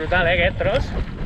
brutal, ¿eh? ¡Qué trozo!